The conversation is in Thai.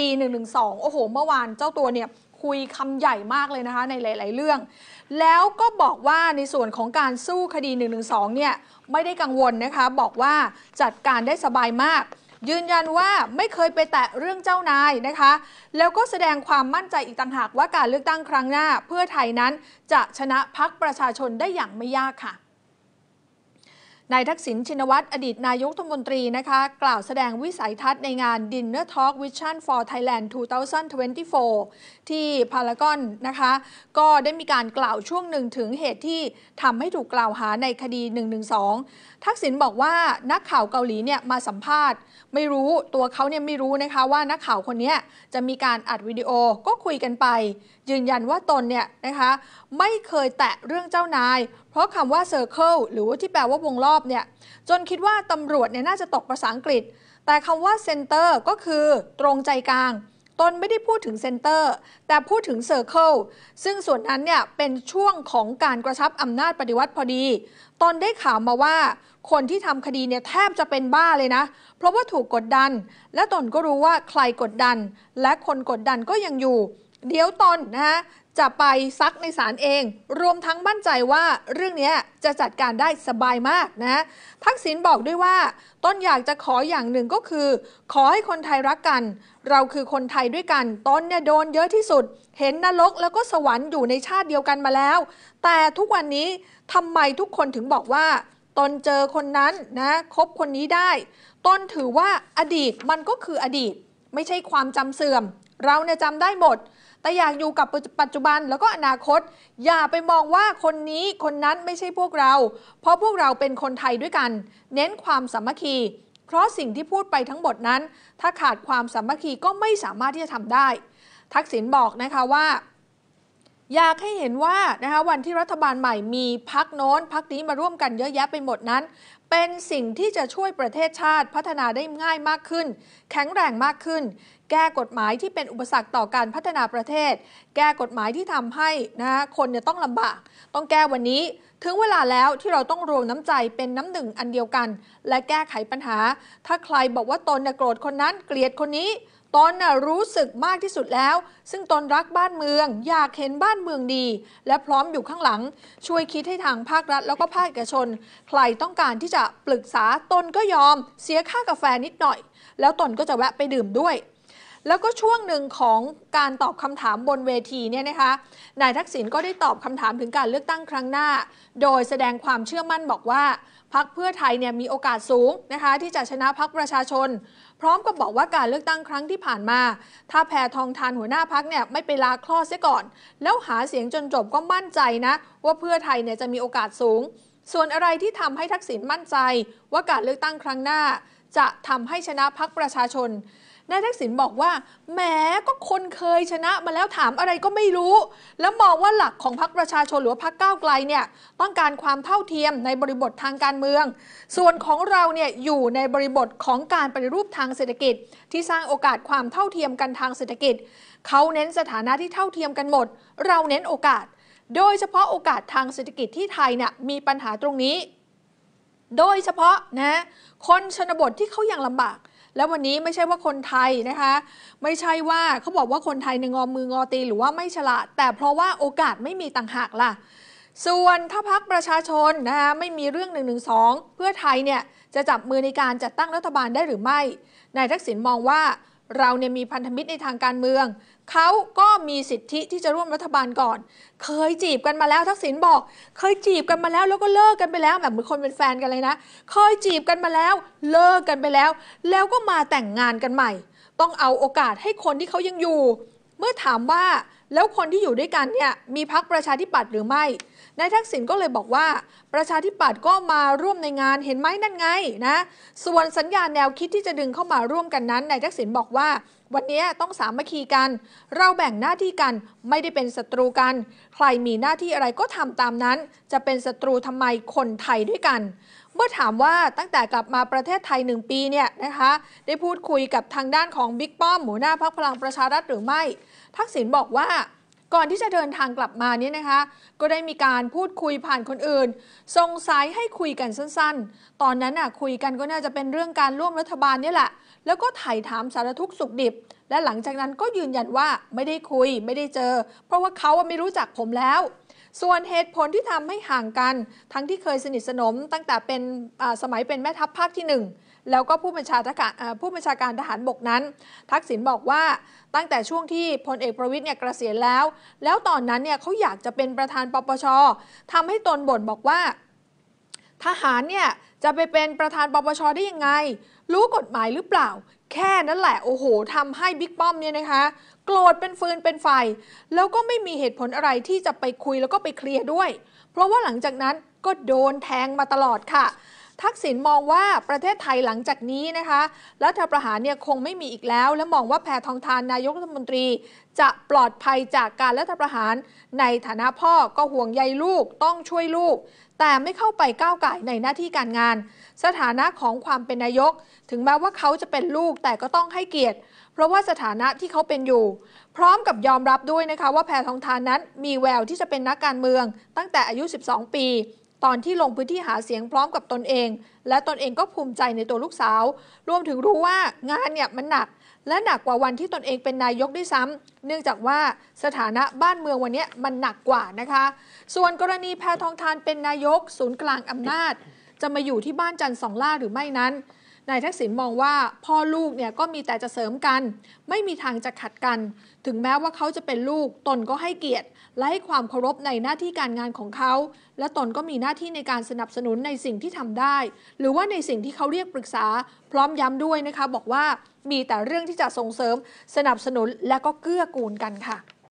ดี1นึโอ้โห เมื่อวานเจ้าตัวเนี่ยคุยคำใหญ่มากเลยนะคะในหลาย ๆ เรื่อง แล้วก็บอกว่าในส่วนของการสู้คดี1นึเนี่ยไม่ได้กังวลนะคะ บอกว่าจัดการได้สบายมาก ยืนยันว่าไม่เคยไปแตะเรื่องเจ้านายนะคะ แล้วก็แสดงความมั่นใจอีกต่างหากว่าการเลือกตั้งครั้งหน้า เพื่อไทยนั้นจะชนะพักประชาชนได้อย่างไม่ยากค่ะ นายทักษิณชินวัตรอดีตนายกรัฐมนตรีนะคะ กล่าวแสดงวิสัยทัศน์ในงาน Dinner Talk Vision for Thailand 2024 ที่พารากอนนะคะ ก็ได้มีการกล่าวช่วงหนึ่งถึงเหตุที่ทำให้ถูกกล่าวหาในคดี 112 ทักษิณบอกว่านักข่าวเกาหลีเนี่ยมาสัมภาษณ์ ไม่รู้ตัวเขาเนี่ยไม่รู้นะคะว่านักข่าวคนนี้จะมีการอัดวิดีโอก็คุยกันไป ยืนยันว่าตนเนี่ยนะคะไม่เคยแตะเรื่องเจ้านาย เพราะคำว่า circle หรือว่าที่แปลว่าวงรอบเนี่ยจนคิดว่าตำรวจเนี่ยน่าจะตกภาษาอังกฤษ แต่คำว่า center ก็คือตรงใจกลางตนไม่ได้พูดถึง center แต่พูดถึง circle ซึ่งส่วนนั้นเนี่ยเป็นช่วงของการกระชับอำนาจปฏิวัติพอดี ตนได้ข่าวมาว่า คนที่ทำคดีเนี่ยแทบจะเป็นบ้าเลยนะ เพราะว่าถูกกดดัน และตนก็รู้ว่าใครกดดัน และคนกดดันก็ยังอยู่ เดี๋ยวตนนะ จะไปซักในศาลเอง รวมทั้งมั่นใจว่าเรื่องนี้จะจัดการได้สบายมากนะทักษิณบอกด้วยว่า ต้นอยากจะขออย่างหนึ่งก็คือ ขอให้คนไทยรักกัน เราคือคนไทยด้วยกัน ต้นเนี่ยโดนเยอะที่สุด เห็นนรกแล้วก็สวรรค์อยู่ในชาติเดียวกันมาแล้ว แต่ทุกวันนี้ทำไมทุกคนถึงบอกว่าตนเจอคนนั้นนะคบคนนี้ได้ ต้นถือว่าอดีตมันก็คืออดีต ไม่ใช่ความจำเสื่อม เราเนี่ยจำได้หมด แต่อยากอยู่กับปัจจุบันแล้วก็อนาคต อย่าไปมองว่าคนนี้คนนั้นไม่ใช่พวกเรา เพราะพวกเราเป็นคนไทยด้วยกัน เน้นความสามัคคีเพราะสิ่งที่พูดไปทั้งหมดนั้น ถ้าขาดความสามัคคีก็ไม่สามารถที่จะทำได้ ทักษิณบอกนะคะว่า อยากให้เห็นว่านะคะวันที่รัฐบาลใหม่มีพักโน้นพักนี้มาร่วมกันเยอะแยะไปหมดนั้น เป็นสิ่งที่จะช่วยประเทศชาติพัฒนาได้ง่ายมากขึ้น แข็งแรงมากขึ้น แก้กฎหมายที่เป็นอุปสรรคต่อการพัฒนาประเทศ แก้กฎหมายที่ทำให้นะคนเนี่ยต้องลำบาก ต้องแก้วันนี้ถึงเวลาแล้วที่เราต้องรวมน้ำใจเป็นน้ำหนึ่งอันเดียวกัน และแก้ไขปัญหา ถ้าใครบอกว่าตนเนี่ยโกรธคนนั้นเกลียดคนนี้ ตนน่ะรู้สึกมากที่สุดแล้ว ซึ่งตนรักบ้านเมือง อยากเห็นบ้านเมืองดี และพร้อมอยู่ข้างหลัง ช่วยคิดให้ทางภาครัฐ แล้วก็ภาคเอกชน ใครต้องการที่จะปรึกษาตนก็ยอม เสียค่ากาแฟนิดหน่อย แล้วตนก็จะแวะไปดื่มด้วย แล้วก็ช่วงหนึ่งของการตอบคำถามบนเวทีเนี่ยนะคะนายทักษิณก็ได้ตอบคำถามถึงการเลือกตั้งครั้งหน้า โดยแสดงความเชื่อมั่นบอกว่าพักเพื่อไทยเนี่ยมีโอกาสสูงนะคะที่จะชนะพักประชาชน พร้อมกับบอกว่าการเลือกตั้งครั้งที่ผ่านมา ถ้าแพทองทานหัวหน้าพักเนี่ยไม่ไปลาคลอดเสียก่อน แล้วหาเสียงจนจบก็มั่นใจนะ ว่าเพื่อไทยเนี่ยจะมีโอกาสสูง ส่วนอะไรที่ทำให้ทักษิณมั่นใจ ว่าการเลือกตั้งครั้งหน้า จะทำให้ชนะพักประชาชนนายทักษิณบอกว่าแหมก็คนเคยชนะมาแล้วถามอะไรก็ไม่รู้ แล้วมองว่าหลักของพรรคประชาชนหรือพรรคก้าวไกลเนี่ยต้องการความเท่าเทียมในบริบททางการเมือง ส่วนของเราเนี่ยอยู่ในบริบทของการปฏิรูปทางเศรษฐกิจ ที่สร้างโอกาสความเท่าเทียมกันทางเศรษฐกิจ เขาเน้นสถานะที่เท่าเทียมกันหมด เราเน้นโอกาส โดยเฉพาะโอกาสทางเศรษฐกิจที่ไทยเนี่ยมีปัญหาตรงนี้ โดยเฉพาะนะคนชนบทที่เขายังลำบาก แล้ววันนี้ไม่ใช่ว่าคนไทยนะคะ ไม่ใช่ว่าเขาบอกว่าคนไทยในงอมืองอตีหรือว่าไม่ฉลาด แต่เพราะว่าโอกาสไม่มีต่างหากล่ะ ส่วนถ้าพักประชาชนนะคะไม่มีเรื่อง1นึเพื่อไทยเนี่ยจะจับมือในการจัดตั้งรัฐบาลได้หรือไม่นายทักษิณมองว่า เราเนี่ยมีพันธมิตรในทางการเมือง เขาก็มีสิทธิที่จะร่วมรัฐบาลก่อน เคยจีบกันมาแล้วทักษิณบอก เคยจีบกันมาแล้วแล้วก็เลิกกันไปแล้วแบบเหมือนคนเป็นแฟนกันเลยนะ เคยจีบกันมาแล้ว เลิกกันไปแล้ว แล้วก็มาแต่งงานกันใหม่ ต้องเอาโอกาสให้คนที่เขายังอยู่ เมื่อถามว่าแล้วคนที่อยู่ด้วยกันเนี่ยมีพักประชาธิปัตย์หรือไม่ นายทักษิณก็เลยบอกว่า ประชาธิปัตย์ก็มาร่วมในงานเห็นไหมนั่นไงนะส่วนสัญญาแนวคิดที่จะดึงเข้ามาร่วมกันนั้นนายทักษิณบอกว่า วันนี้ต้องสามัคคีกัน เราแบ่งหน้าที่กันไม่ได้เป็นศัตรูกัน ใครมีหน้าที่อะไรก็ทำตามนั้น จะเป็นศัตรูทำไมคนไทยด้วยกันเมื่อถามว่าตั้งแต่กลับมาประเทศไทยหนึ่งปีเนี่ยนะคะได้พูดคุยกับทางด้านของบิ๊กป้อมหมูหน้าพักพลังประชารัฐหรือไม่ ทักษิณบอกว่า ก่อนที่จะเดินทางกลับมาเนี่ยนะคะ ก็ได้มีการพูดคุยผ่านคนอื่น ส่งสายให้คุยกันสั้นๆ ตอนนั้นน่ะคุยกันก็น่าจะเป็นเรื่องการร่วมรัฐบาลนี่แหละ แล้วก็ไถ่ถามสารทุกสุขดิบ และหลังจากนั้นก็ยืนยันว่าไม่ได้คุยไม่ได้เจอ เพราะว่าเขาไม่รู้จักผมแล้วส่วนเหตุผลที่ทำให้ห่างกัน ทั้งที่เคยสนิทสนมตั้งแต่เป็นสมัยเป็นแม่ทัพภาคที่ 1 แล้วก็ผู้บัญชาการผู้บัญชาการทหารบกนั้น ทักษิณบอกว่าตั้งแต่ช่วงที่พลเอกประวิทย์เนี่ยเกษียณแล้ว แล้วตอนนั้นเนี่ยเขาอยากจะเป็นประธานปปชทำให้ตนบ่นบอกว่า ทหารเนี่ยจะไปเป็นประธานปปชได้ยังไง รู้กฎหมายหรือเปล่า แค่นั้นแหละ โอ้โหทำให้บิ๊กป้อมเนี่ยนะคะ โกรธเป็นฟืนเป็นไฟ แล้วก็ไม่มีเหตุผลอะไรที่จะไปคุยแล้วก็ไปเคลียร์ด้วย เพราะว่าหลังจากนั้นก็โดนแทงมาตลอดค่ะ ทักษิณมองว่าประเทศไทยหลังจากนี้นะคะรัฐประหารเนี่ยคงไม่มีอีกแล้ว และมองว่าแพทองทานนายกรัฐมนตรี จะปลอดภัยจากการรัฐประหาร ในฐานะพ่อก็ห่วงใยลูกต้องช่วยลูก แต่ไม่เข้าไปก้าวไก่ในหน้าที่การงาน สถานะของความเป็นนายก ถึงแม้ว่าเขาจะเป็นลูกแต่ก็ต้องให้เกียรติ เพราะว่าสถานะที่เขาเป็นอยู่ พร้อมกับยอมรับด้วยนะคะว่าแพทองทานนั้นมีแววที่จะเป็นนักการเมือง ตั้งแต่อายุ 12 ปี ตอนที่ลงพื้นที่หาเสียงพร้อมกับตนเอง และตนเองก็ภูมิใจในตัวลูกสาว รวมถึงรู้ว่างานเนี่ยมันหนัก และหนักกว่าวันที่ตนเองเป็นนายกด้วยซ้ำเนื่องจากว่าสถานะบ้านเมืองวันนี้มันหนักกว่านะคะ ส่วนกรณีแพทองทานเป็นนายก ศูนย์กลางอำนาจ จะมาอยู่ที่บ้านจันทร์สองล่าหรือไม่นั้นนายทักษิณมองว่าพ่อลูกเนี่ยก็มีแต่จะเสริมกัน ไม่มีทางจะขัดกัน ถึงแม้ว่าเขาจะเป็นลูกตนก็ให้เกียรติ และให้ความเคารพในหน้าที่การงานของเขา และตนก็มีหน้าที่ในการสนับสนุนในสิ่งที่ทำได้ หรือว่าในสิ่งที่เขาเรียกปรึกษา พร้อมย้ำด้วยนะคะ บอกว่ามีแต่เรื่องที่จะส่งเสริม สนับสนุนและก็เกื้อกูลกันค่ะ